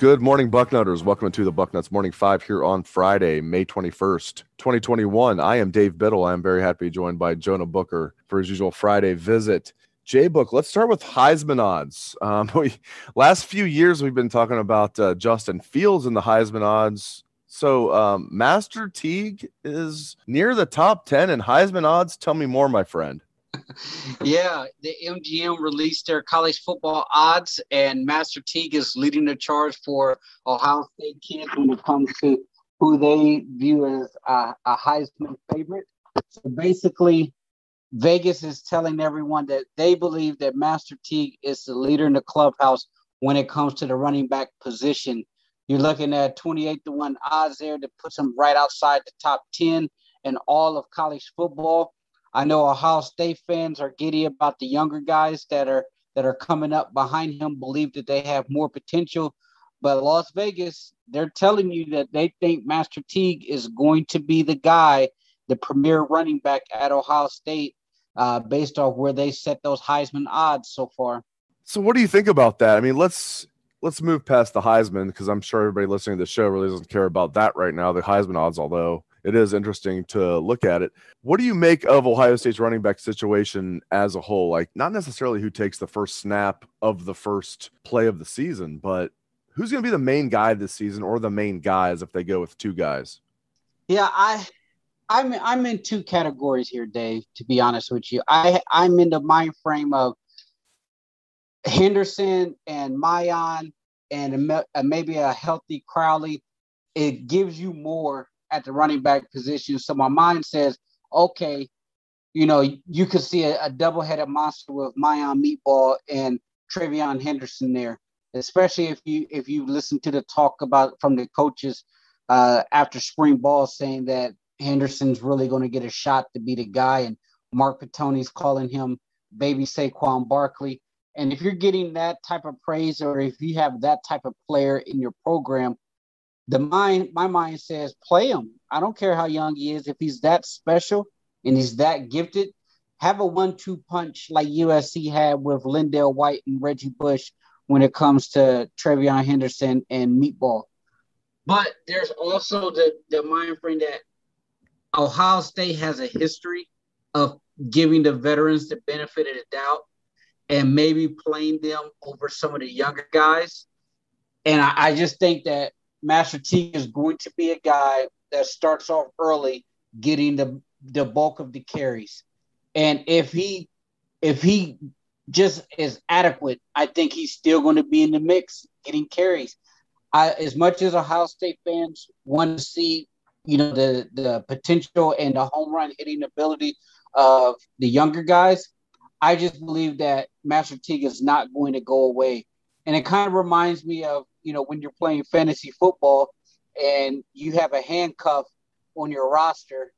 Good morning, Bucknutters. Welcome to the Bucknuts Morning Five here on Friday, May 21st, 2021. I am Dave Biddle. I am very happy to be joined by Jonah Booker for his usual Friday visit. J Book, let's start with Heisman odds. Um, we, last few years, we've been talking about uh, Justin Fields in the Heisman odds. So, um, Master Teague is near the top 10 in Heisman odds. Tell me more, my friend yeah, the MGM released their college football odds, and Master Teague is leading the charge for Ohio State kids when it comes to who they view as a, a Heisman favorite. So basically, Vegas is telling everyone that they believe that Master Teague is the leader in the clubhouse when it comes to the running back position. You're looking at 28 to 1 odds there that puts him right outside the top 10 in all of college football. I know Ohio State fans are giddy about the younger guys that are that are coming up behind him, believe that they have more potential. But Las Vegas, they're telling you that they think Master Teague is going to be the guy, the premier running back at Ohio State, uh, based off where they set those Heisman odds so far. So, what do you think about that? I mean, let's let's move past the Heisman because I'm sure everybody listening to the show really doesn't care about that right now. The Heisman odds, although it is interesting to look at it. What do you make of Ohio State's running back situation as a whole? Like, not necessarily who takes the first snap of the first play of the season, but who's going to be the main guy this season or the main guys if they go with two guys? Yeah, I. I'm I'm in two categories here, Dave. To be honest with you, I I'm in the mind frame of Henderson and Miyan and maybe a healthy Crowley. It gives you more at the running back position. So my mind says, okay, you know, you could see a, a double-headed monster with Miyan Meatball and TreVeyon Henderson there, especially if you if you listen to the talk about from the coaches uh, after spring ball saying that Henderson's really going to get a shot to be the guy, and Mark Pantoni's calling him baby Saquon Barkley. And if you're getting that type of praise, or if you have that type of player in your program, the mind my mind says play him. I don't care how young he is. If he's that special and he's that gifted have a one-two punch like usc had with LenDale White and reggie bush when it comes to TreVeyon henderson and meatball. But there's also the, the mind frame that ohio state has a history of giving the veterans the benefit of the doubt and maybe playing them over some of the younger guys. And I, I just think that Master T is going to be a guy that starts off early, getting the the bulk of the carries. And if he if he just is adequate, I think he's still going to be in the mix, getting carries. I, as much as Ohio State fans want to see, you know, the the potential and the home run hitting ability of the younger guys, I just believe that Master Teague is not going to go away. And it kind of reminds me of you know, when you're playing fantasy football and you have a handcuff on your roster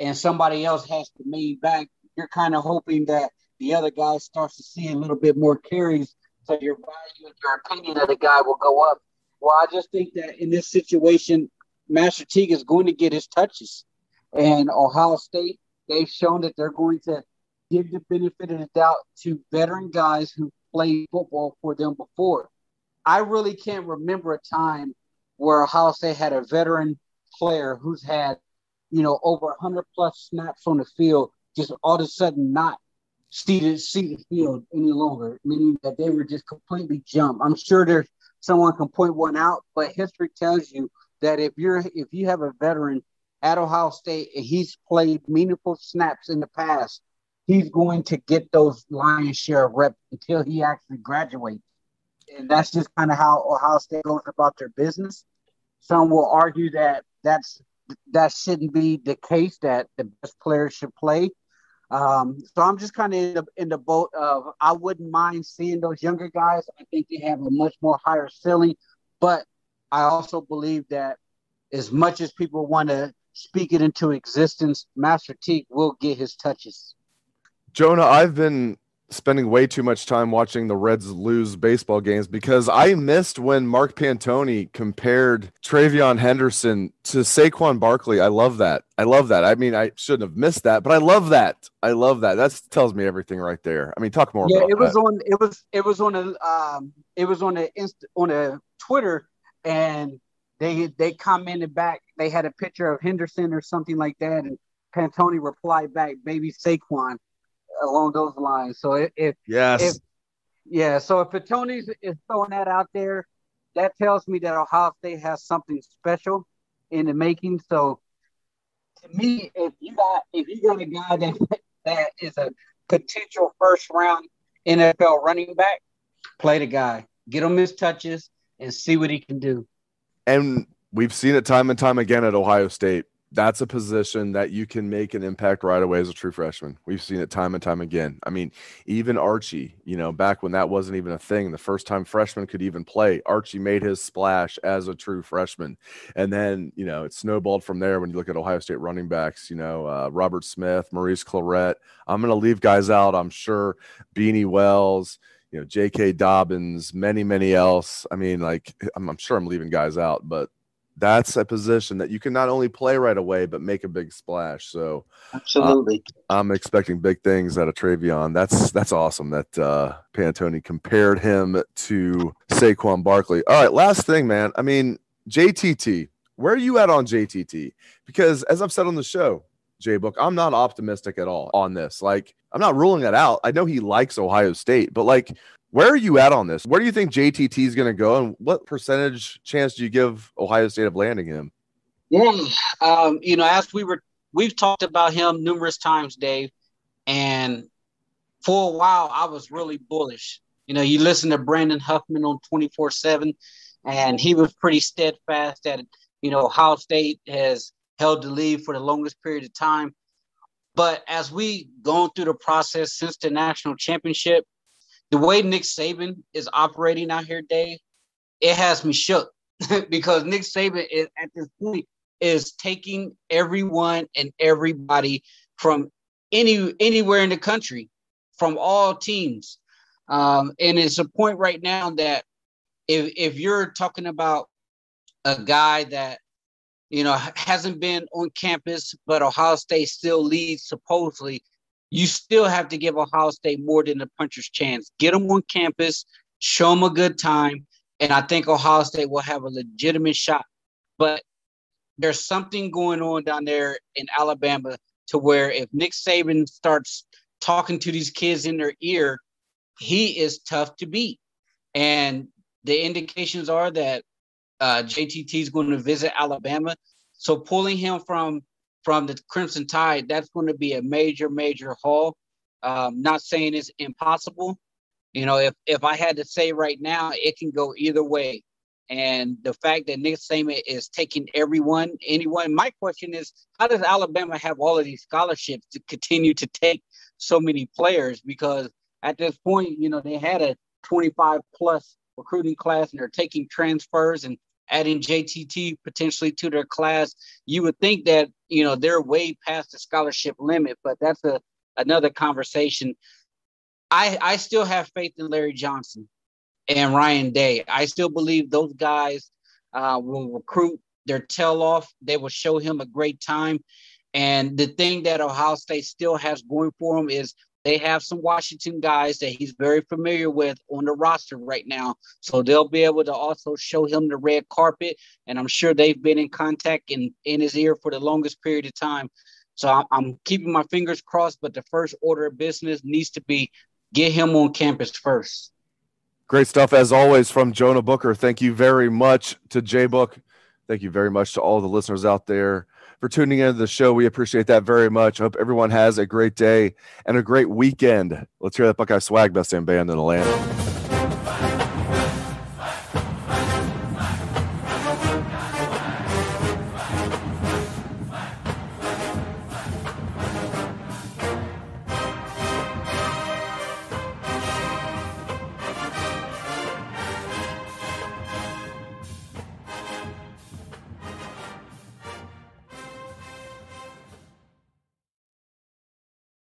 and somebody else has to main back, you're kind of hoping that the other guy starts to see a little bit more carries so your value and your opinion of the guy will go up. Well, I just think that in this situation, Master Teague is going to get his touches. And Ohio State, they've shown that they're going to give the benefit of the doubt to veteran guys who played football for them before. I really can't remember a time where Ohio State had a veteran player who's had, you know, over 100 plus snaps on the field, just all of a sudden not see see the field any longer, meaning that they were just completely jumped. I'm sure there's someone can point one out, but history tells you that if you're if you have a veteran at Ohio State and he's played meaningful snaps in the past, he's going to get those lion's share of reps until he actually graduates and that's just kind of how Ohio State goes about their business. Some will argue that that's that shouldn't be the case. That the best players should play. Um, so I'm just kind of in the, in the boat of I wouldn't mind seeing those younger guys. I think they have a much more higher ceiling, but I also believe that as much as people want to speak it into existence, Master Teague will get his touches. Jonah, I've been spending way too much time watching the Reds lose baseball games because I missed when Mark Pantoni compared TreVeyon Henderson to Saquon Barkley. I love that. I love that. I mean, I shouldn't have missed that, but I love that. I love that. That tells me everything right there. I mean, talk more. Yeah, it was that. on. It was. It was on a. Um, it was on a inst- on a Twitter, and they they commented back. They had a picture of Henderson or something like that, and Pantoni replied back, "Baby Saquon." Along those lines. So if yes, if, yeah, so if Tony's is throwing that out there, that tells me that Ohio State has something special in the making. So to me, if you got if you got a guy that that is a potential first round NFL running back, play the guy, get him his touches, and see what he can do. And we've seen it time and time again at Ohio State that's a position that you can make an impact right away as a true freshman. We've seen it time and time again. I mean, even Archie, you know, back when that wasn't even a thing, the first time freshmen could even play, Archie made his splash as a true freshman. And then, you know, it snowballed from there when you look at Ohio State running backs, you know, uh, Robert Smith, Maurice Clarett. I'm going to leave guys out, I'm sure. Beanie Wells, you know, J.K. Dobbins, many, many else. I mean, like, I'm, I'm sure I'm leaving guys out, but that's a position that you can not only play right away but make a big splash. So absolutely, uh, I'm expecting big things out of TreVeyon. That's that's awesome that uh, Pantoni compared him to Saquon Barkley. All right, last thing, man. I mean, JTT, where are you at on JTT? Because as I've said on the show, J Book, I'm not optimistic at all on this. Like, I'm not ruling that out. I know he likes Ohio State, but like where are you at on this? Where do you think JTT is going to go, and what percentage chance do you give Ohio State of landing him? Yeah, um, you know, as we were, we've talked about him numerous times, Dave, and for a while I was really bullish. You know, you listen to Brandon Huffman on twenty four seven, and he was pretty steadfast that you know Ohio State has held the lead for the longest period of time. But as we gone through the process since the national championship, the way Nick Saban is operating out here, Dave, it has me shook because Nick Saban is at this point is taking everyone and everybody from any anywhere in the country, from all teams. Um, and it's a point right now that if if you're talking about a guy that you know hasn't been on campus, but Ohio State still leads supposedly you still have to give Ohio State more than a puncher's chance. Get them on campus, show them a good time, and I think Ohio State will have a legitimate shot. But there's something going on down there in Alabama to where if Nick Saban starts talking to these kids in their ear, he is tough to beat. And the indications are that uh, JTT is going to visit Alabama. So pulling him from from the Crimson Tide, that's going to be a major, major haul. Um, not saying it's impossible. You know, if if I had to say right now, it can go either way. And the fact that Nick Saban is taking everyone, anyone. My question is, how does Alabama have all of these scholarships to continue to take so many players? Because at this point, you know, they had a 25 plus recruiting class and they're taking transfers and adding JTT potentially to their class, you would think that you know they're way past the scholarship limit, but that's a another conversation. I I still have faith in Larry Johnson and Ryan Day. I still believe those guys uh, will recruit their tail off. They will show him a great time. And the thing that Ohio State still has going for them is they have some Washington guys that he's very familiar with on the roster right now. So they'll be able to also show him the red carpet. And I'm sure they've been in contact and in his ear for the longest period of time. So I'm, I'm keeping my fingers crossed, but the first order of business needs to be get him on campus first. Great stuff as always from Jonah Booker. Thank you very much to J Book. Thank you very much to all the listeners out there for tuning into the show. We appreciate that very much. Hope everyone has a great day and a great weekend. Let's hear that Buckeye swag, best damn band in the land.